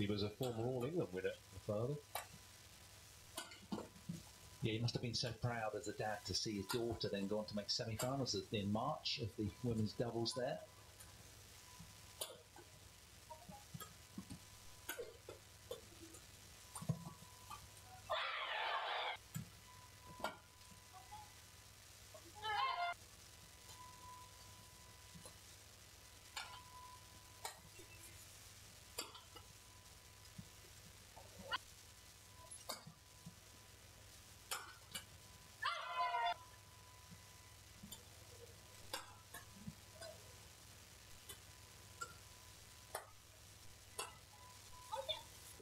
He was a former All England winner, the father. Yeah, he must have been so proud as a dad to see his daughter then go on to make semi-finals in March of the women's doubles there.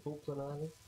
dupla na.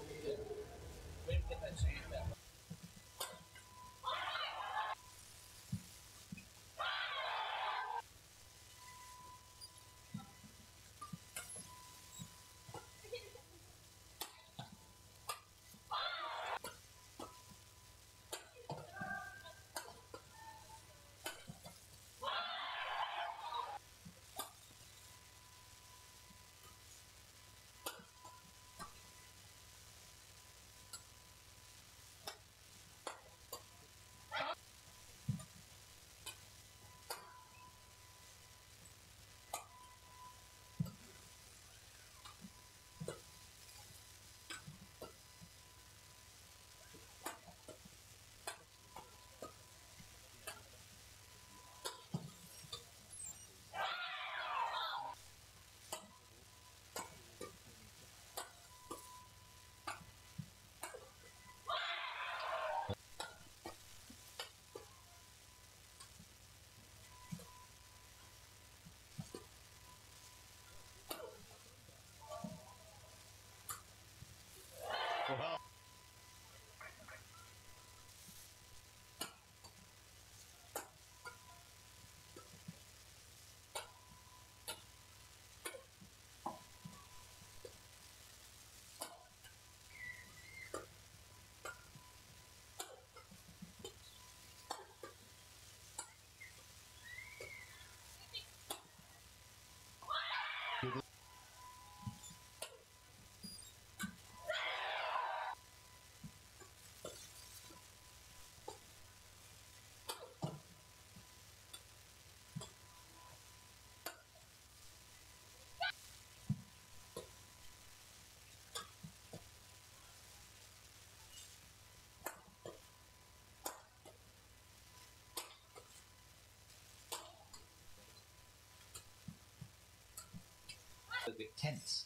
A bit tense.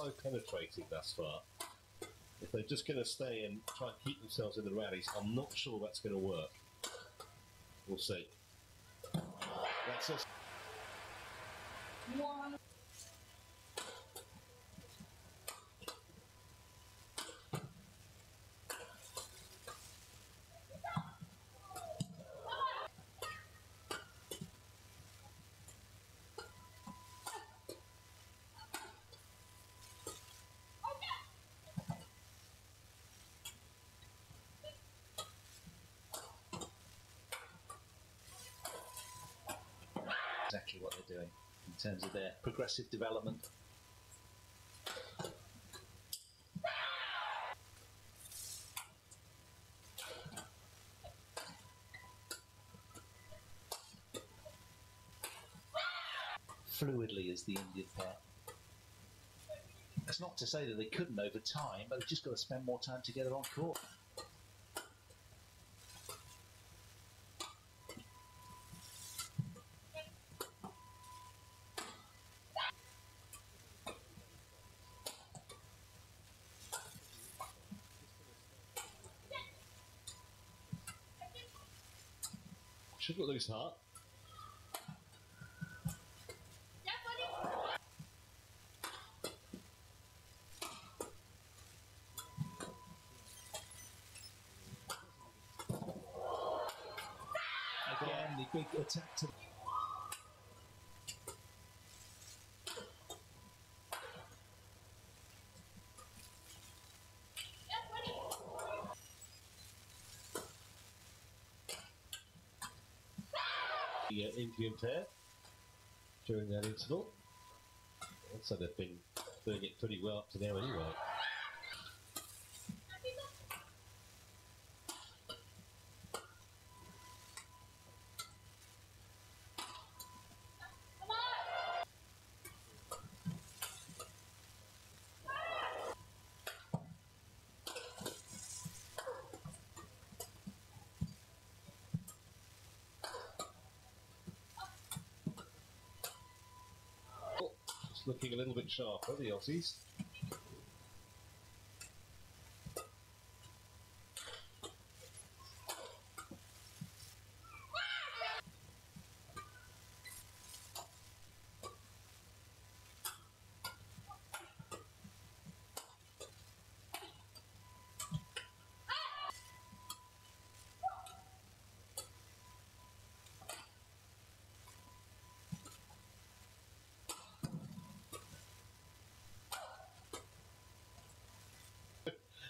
so penetrating thus far. If they're just going to stay and try and keep themselves in the rallies, I'm not sure that's going to work. We'll see. That's us. Exactly what they're doing in terms of their progressive development. Fluidly as the Indian pair. That's not to say that they couldn't over time, but they've just got to spend more time together on court. Shouldn't lose heart. Again, the big attack to Indian during that interval. So they've been doing it pretty well up to now anyway. Looking a little bit sharper, the Aussies.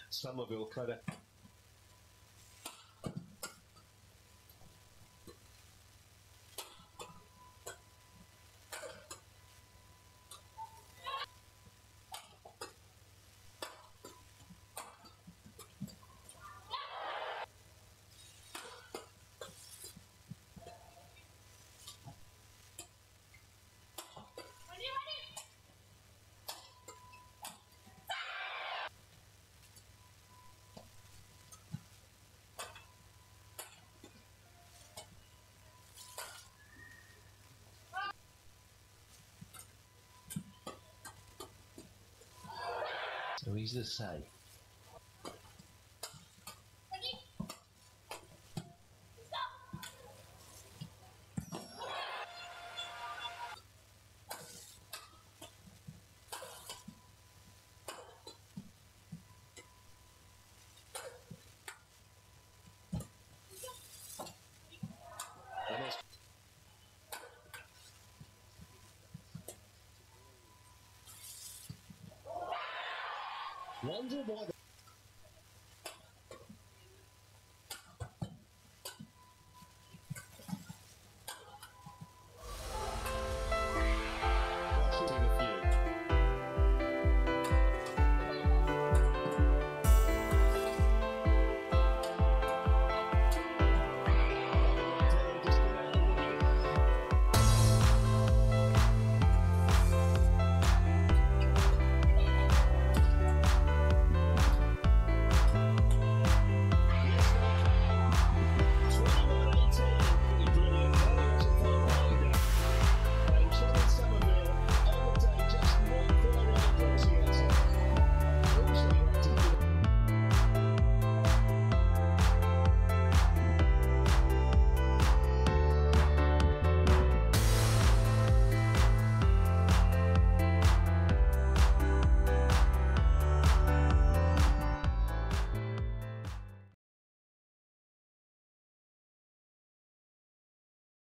Somerville kind so easy to wonder why